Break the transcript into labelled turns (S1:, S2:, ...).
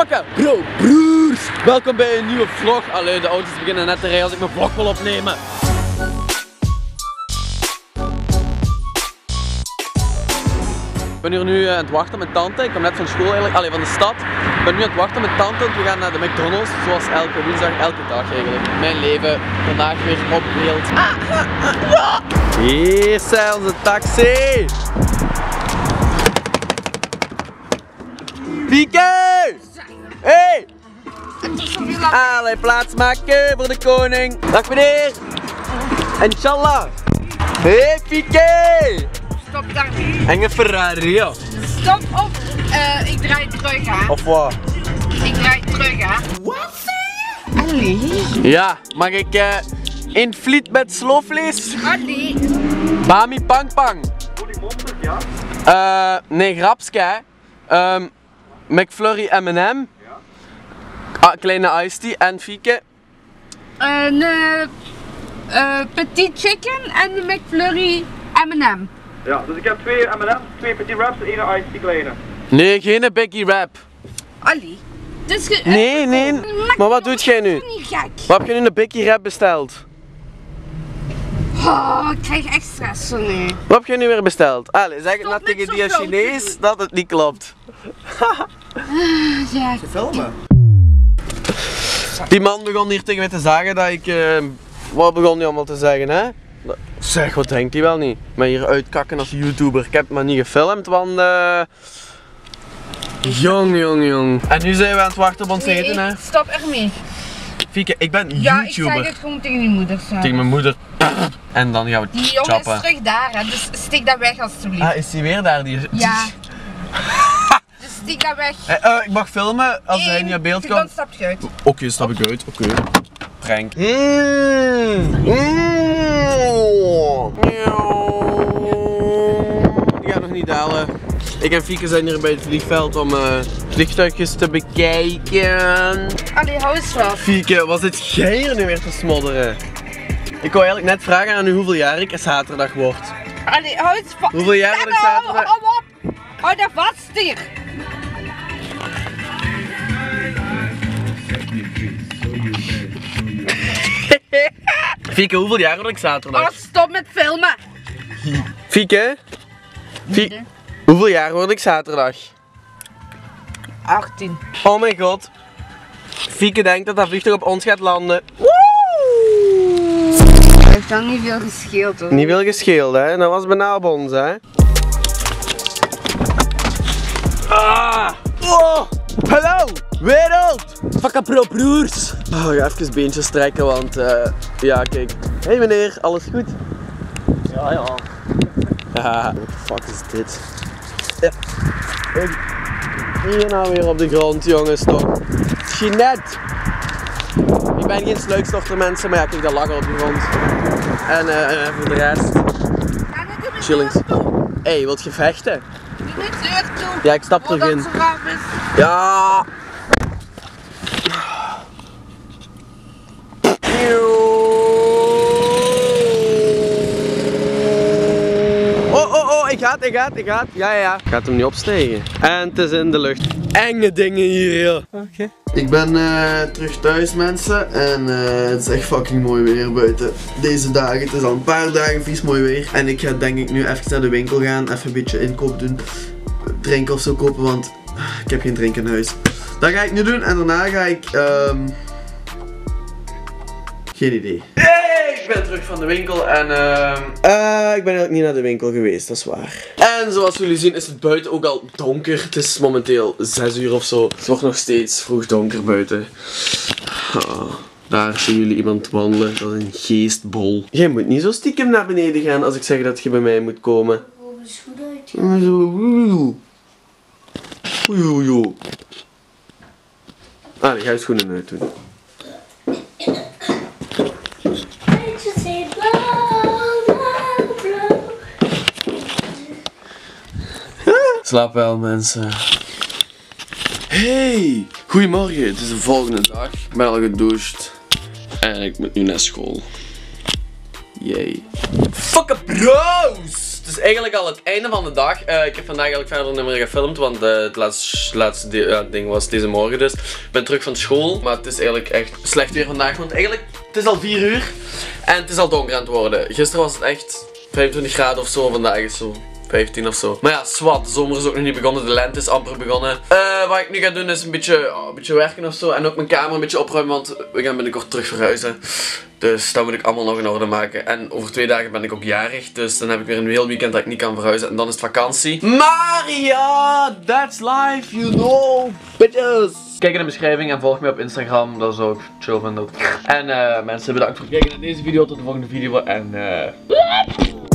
S1: Fucka bro, broers! Welkom bij een nieuwe vlog. Allee, de auto's beginnen net te rijden als ik mijn vlog wil opnemen. Ik ben hier nu eh, aan het wachten mijn tante. Ik kom net van school eigenlijk, allee, van de stad. Ik ben nu aan het wachten mijn tante. We gaan naar de McDonald's, zoals elke woensdag, elke dag eigenlijk. Mijn leven vandaag weer op beeld. Hier is onze taxi! Pieke! Hey! Allee, plaats maken voor de koning. Dag meneer! Inshallah! Hey Pieke!
S2: Stop daar niet.
S1: En een Ferrari, ja.
S2: Stop op. Eh, ik draai terug, hè.
S1: Of wat?
S2: Ik draai terug, hè. Wat? Allee.
S1: Ja, mag ik eh in fliet met sloofvlees?
S2: Allee.
S1: Bami pang pang. ja? Eh, nee, grapske hè. Ehm, McFlurry M&M. Ah, kleine iced tea en Fieke.
S2: Een eh, eh, petit chicken en de McFlurry M&M.
S3: Ja, dus ik heb twee M&M's, twee petit wraps en één iced tea kleine.
S1: Nee, geen biggie rap.
S2: Allee. Dus ge-
S1: Nee,
S2: eh,
S1: nee. Maar wat doet jij nu?
S2: Niet gek.
S1: Wat heb je nu een biggie rap besteld?
S2: Oh, ik krijg echt stress van nu.
S1: Wat heb je nu weer besteld? Allee, zeg het
S2: Stop
S1: nou
S2: met
S1: tegen die Chinees dat het niet klopt.
S2: Ja,
S3: Filmen?
S1: Die man begon hier tegen mij te zeggen dat ik... eh, wat begon hij allemaal te zeggen, hè? Zeg, wat denkt hij wel niet? Maar hier uitkakken als YouTuber. Ik heb het maar niet gefilmd, want... eh Jong, jong, jong. En nu zijn we aan het wachten op ons
S2: nee,
S1: eten, hè?
S2: stop ermee.
S1: Fieke, ik ben
S2: Ja, ik zeg
S1: YouTuber.
S2: het gewoon tegen je moeder. zo.
S1: Tegen mijn moeder. En dan gaan we
S2: Die jongen is terug daar, hè. Dus steek dat weg alstublieft.
S1: Ah, is hij weer daar? Die...
S2: Ja. Dat weg.
S1: Eh, eh, ik mag filmen als hij
S2: Eén,
S1: niet op beeld
S2: Dan
S1: komt.
S2: stap je uit.
S1: Oké, stap ik uit. Oké. Prank. Mm. Die gaat nog niet dalen. Ik en Fieke zijn hier bij het vliegveld om eh, vliegtuigjes te bekijken.
S2: Allee, hou eens vast.
S1: Fieke, wat zit jij hier nu weer te smodderen? Ik wou eigenlijk net vragen aan u hoeveel jaar ik zaterdag word.
S2: Allee, hou eens vast.
S1: Hoeveel jaar dat ik
S2: Hou,
S1: zaterdag...
S2: hou op. Hou daar vast hier.
S1: Fieke, hoeveel jaar word ik zaterdag?
S2: Oh, stop met filmen.
S1: Fieke? Fie- hoeveel jaar word ik zaterdag?
S2: 18.
S1: Oh mijn god. Fieke denkt dat dat vliegtuig op ons gaat landen.
S2: Heeft dan niet veel gescheeld hoor.
S1: Niet veel gescheeld hè, dat was bijna op ons hè. Ah! Oh! Hallo! Wereld! Fuck pro broers! Oh, ik ga even beentjes strekken, want eh, ja kijk. Hey meneer, alles goed? Ja ja. Haha, what the fuck is dit? Ja. Ik- Hier nou weer op de grond jongens toch. Jeanette! Ik ben geen sluikstochter mensen, maar ja kijk, dat lag op de grond. En eh, eh, voor de rest, chillings. Hé, hey, wilt je vechten?
S2: Je moet deur toe.
S1: Ja, ik stap terug in.
S2: Voordat ze eraf is.
S1: Ja! Oh, oh, oh, ik gaat, ik gaat, ik gaat. Ja, ja, ja. Gaat hem niet opstijgen. En het is in de lucht. Enge dingen hier, joh. Oké. Ik ben eh, terug thuis, mensen. En eh, het is echt fucking mooi weer buiten. Deze dagen. Het is al een paar dagen vies mooi weer. En ik ga denk ik nu even naar de winkel gaan. Even een beetje inkoop doen. Drinken of zo kopen, want ik heb geen drink in huis. Dat ga ik nu doen. En daarna ga ik... ehm Geen idee. Ik ben terug van de winkel en ehm eh, ik ben eigenlijk niet naar de winkel geweest, dat is waar. En zoals jullie zien is het buiten ook al donker. Het is momenteel 6 uur of zo. Het wordt nog steeds vroeg donker buiten. Ah, daar zien jullie iemand wandelen. Dat is een geestbol. Jij moet niet zo stiekem naar beneden gaan als ik zeg dat je bij mij moet komen.
S4: Oh, is goed uit.
S1: Zo, oei, oei, oei, oei. Ah, die ga je schoenen uit doen.
S4: Ik zou zeggen, blow, blow, blow.
S1: Slaap wel, mensen. Hey, goedemorgen. Het is de volgende dag. Ik ben al gedoucht. En ik moet nu naar school. Yay. Fucking bros! Het is eigenlijk al het einde van de dag. Eh, ik heb vandaag eigenlijk verder niet meer gefilmd, want eh, het laatste, ding was deze morgen dus. Ik ben terug van school, maar het is eigenlijk echt slecht weer vandaag, want eigenlijk, het is al 4 uur en het is al donker aan het worden. Gisteren was het echt 25 graden of zo, vandaag is zo 15 of zo. Maar ja, zwart, de zomer is ook nog niet begonnen, de lente is amper begonnen. Eh, wat ik nu ga doen is een beetje, ja, een beetje werken of zo. En ook mijn kamer een beetje opruimen, want we gaan binnenkort terug verhuizen. Dus dat moet ik allemaal nog in orde maken. En over twee dagen ben ik ook jarig, dus dan heb ik weer een heel weekend dat ik niet kan verhuizen. En dan is het vakantie. Maar ja, that's life, you know, bitches. Kijk in de beschrijving en volg me op Instagram, dat is ook chill vinden. En eh, mensen, bedankt voor het kijken naar deze video. Tot de volgende video en eh...